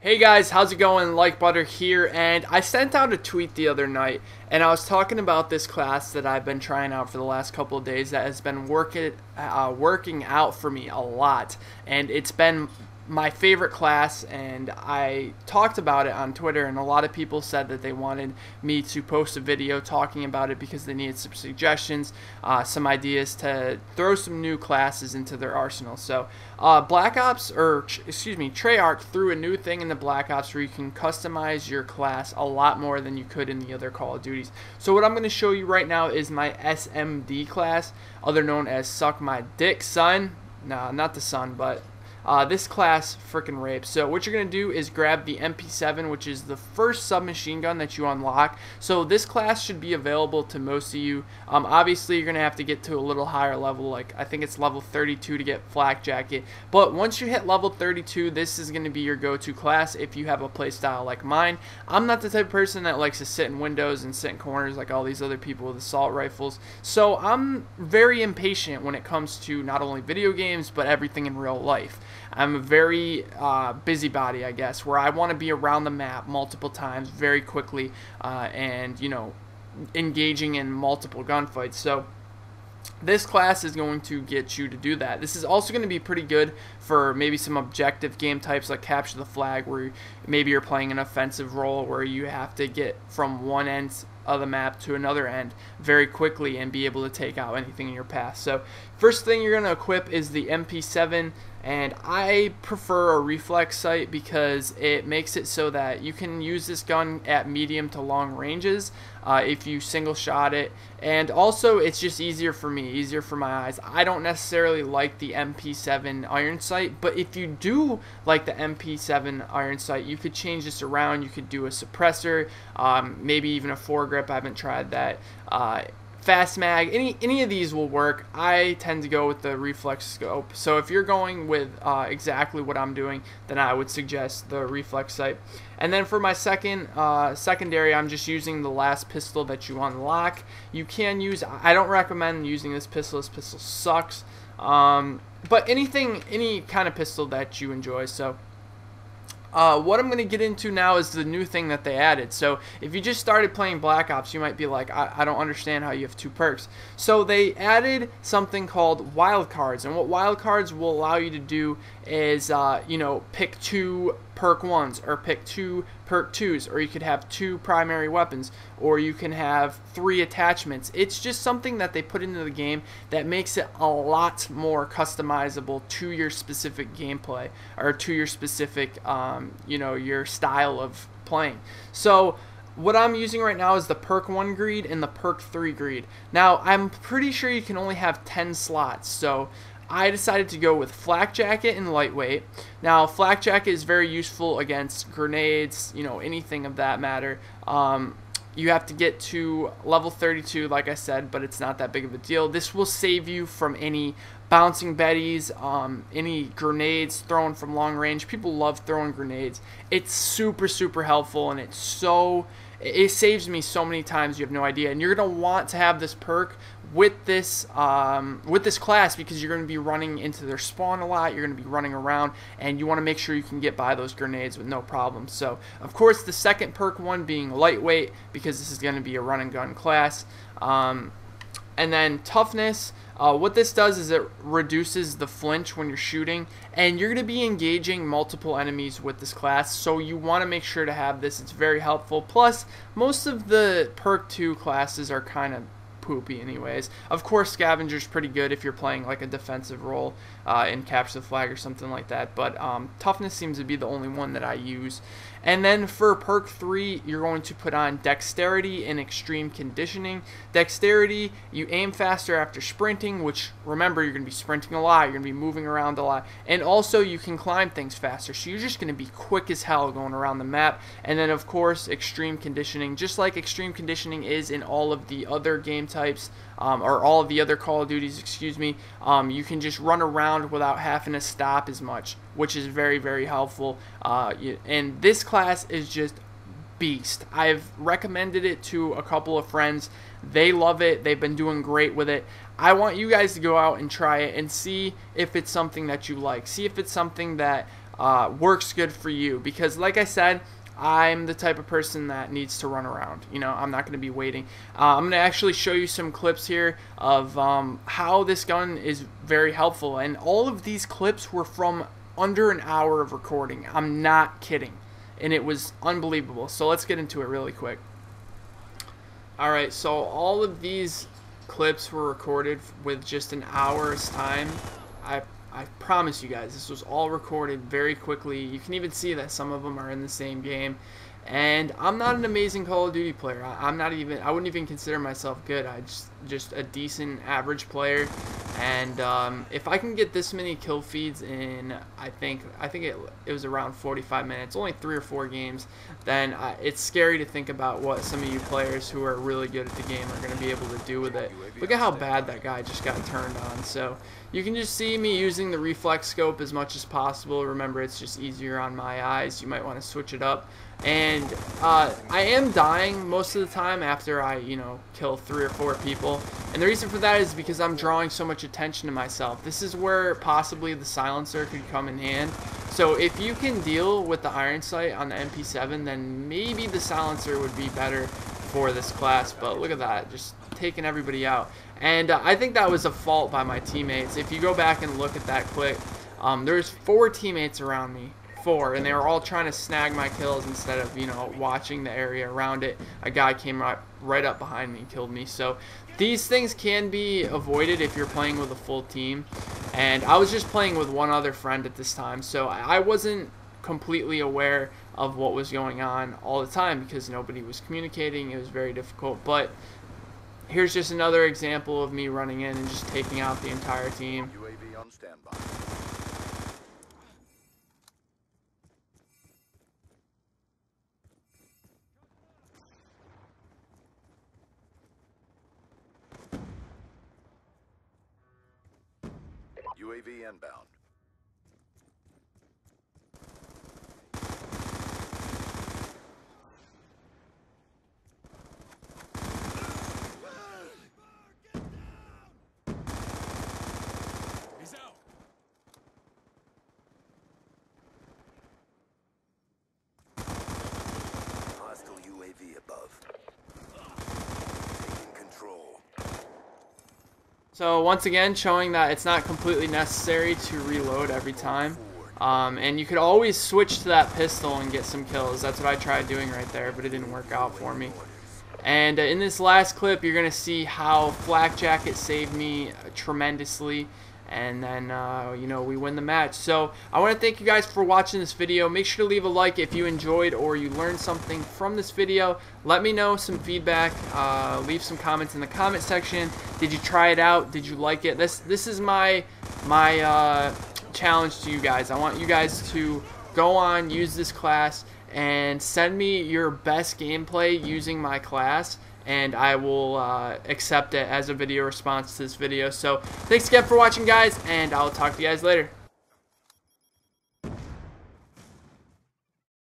Hey guys, how's it going? Like Butter here, and I sent out a tweet the other night, and I was talking about this class that I've been trying out for the last couple of days that has been working uh, working out for me a lot, and it's been my favorite class and I talked about it on Twitter and a lot of people said that they wanted me to post a video talking about it because they needed some suggestions, uh, some ideas to throw some new classes into their arsenal. So uh, Black Ops, or excuse me, Treyarch threw a new thing in the Black Ops where you can customize your class a lot more than you could in the other Call of Duties. So what I'm going to show you right now is my SMD class, other known as Suck My Dick Son. Nah, not the son, but uh, this class freaking rapes. So what you're going to do is grab the MP7, which is the first submachine gun that you unlock. So this class should be available to most of you. Um, obviously, you're going to have to get to a little higher level, like I think it's level 32 to get Flak Jacket. But once you hit level 32, this is going to be your go-to class if you have a playstyle like mine. I'm not the type of person that likes to sit in windows and sit in corners like all these other people with assault rifles. So I'm very impatient when it comes to not only video games, but everything in real life. I'm a very uh, busybody, I guess, where I want to be around the map multiple times very quickly uh, and, you know, engaging in multiple gunfights. So this class is going to get you to do that. This is also going to be pretty good for maybe some objective game types like capture the flag where maybe you're playing an offensive role where you have to get from one end of the map to another end very quickly and be able to take out anything in your path. So first thing you're going to equip is the MP7 and I prefer a reflex sight because it makes it so that you can use this gun at medium to long ranges uh, if you single shot it. And also it's just easier for me easier for my eyes. I don't necessarily like the MP7 iron sight but if you do like the MP7 iron sight you could change this around. You could do a suppressor um, maybe even a foregrip. I haven't tried that uh, fast mag, any any of these will work. I tend to go with the reflex scope. So if you're going with uh, exactly what I'm doing, then I would suggest the reflex sight. And then for my second uh, secondary, I'm just using the last pistol that you unlock. You can use. I don't recommend using this pistol. This pistol sucks. Um, but anything, any kind of pistol that you enjoy. So uh, what I'm going to get into now is the new thing that they added. So if you just started playing Black Ops, you might be like, I, I don't understand how you have two perks. So they added something called wildcards, and what wildcards will allow you to do is, uh, you know, pick two perk ones or pick two perk twos or you could have two primary weapons or you can have three attachments it's just something that they put into the game that makes it a lot more customizable to your specific gameplay or to your specific um, you know your style of playing so what I'm using right now is the perk 1 greed and the perk 3 greed. Now, I'm pretty sure you can only have 10 slots, so I decided to go with flak jacket and lightweight. Now, flak jacket is very useful against grenades, you know, anything of that matter. Um, you have to get to level 32, like I said, but it's not that big of a deal. This will save you from any bouncing betties, um, any grenades thrown from long range. People love throwing grenades. It's super, super helpful, and it's so it saves me so many times you have no idea and you're going to want to have this perk with this um, with this class because you're going to be running into their spawn a lot you're going to be running around and you want to make sure you can get by those grenades with no problem so of course the second perk one being lightweight because this is going to be a run and gun class um, and then toughness uh, what this does is it reduces the flinch when you're shooting, and you're going to be engaging multiple enemies with this class, so you want to make sure to have this. It's very helpful. Plus, most of the perk 2 classes are kind of poopy anyways. Of course, Scavenger's pretty good if you're playing like a defensive role uh, in Capture the Flag or something like that, but um, Toughness seems to be the only one that I use. And then for perk 3, you're going to put on Dexterity and Extreme Conditioning. Dexterity, you aim faster after sprinting, which remember, you're going to be sprinting a lot, you're going to be moving around a lot. And also, you can climb things faster, so you're just going to be quick as hell going around the map. And then, of course, Extreme Conditioning, just like Extreme Conditioning is in all of the other game types, um, or all of the other Call of Duties, excuse me, um, you can just run around without having to stop as much, which is very, very helpful. Uh, and this class is just beast. I've recommended it to a couple of friends. They love it. They've been doing great with it. I want you guys to go out and try it and see if it's something that you like. See if it's something that uh, works good for you because like I said I'm the type of person that needs to run around. You know, I'm not going to be waiting. Uh, I'm going to actually show you some clips here of um, how this gun is very helpful. And all of these clips were from under an hour of recording. I'm not kidding. And it was unbelievable. So let's get into it really quick. Alright, so all of these clips were recorded with just an hour's time. I I promise you guys, this was all recorded very quickly. You can even see that some of them are in the same game. And I'm not an amazing Call of Duty player. I, am not even. I wouldn't even consider myself good. I just just a decent average player. And um, if I can get this many kill feeds in, I think I think it, it was around 45 minutes, only three or four games. Then uh, it's scary to think about what some of you players who are really good at the game are going to be able to do with it. Look at how bad that guy just got turned on. So you can just see me using the reflex scope as much as possible. Remember, it's just easier on my eyes. You might want to switch it up. And uh, I am dying most of the time after I, you know, kill three or four people. And the reason for that is because I'm drawing so much attention to myself. This is where possibly the silencer could come in hand. So if you can deal with the iron sight on the MP7, then maybe the silencer would be better for this class. But look at that, just taking everybody out. And uh, I think that was a fault by my teammates. If you go back and look at that clip, um, there's four teammates around me. Four, and they were all trying to snag my kills instead of, you know, watching the area around it. A guy came right, right up behind me and killed me. So these things can be avoided if you're playing with a full team. And I was just playing with one other friend at this time, so I wasn't completely aware of what was going on all the time because nobody was communicating. It was very difficult. But here's just another example of me running in and just taking out the entire team. UAV inbound. So once again, showing that it's not completely necessary to reload every time. Um, and you could always switch to that pistol and get some kills. That's what I tried doing right there, but it didn't work out for me. And uh, in this last clip, you're going to see how Flak Jacket saved me tremendously and then uh, you know we win the match. So I want to thank you guys for watching this video. Make sure to leave a like if you enjoyed or you learned something from this video. Let me know some feedback. Uh, leave some comments in the comment section. Did you try it out? Did you like it? This this is my my uh, challenge to you guys. I want you guys to go on use this class and send me your best gameplay using my class and I will uh, accept it as a video response to this video. So thanks again for watching, guys, and I'll talk to you guys later.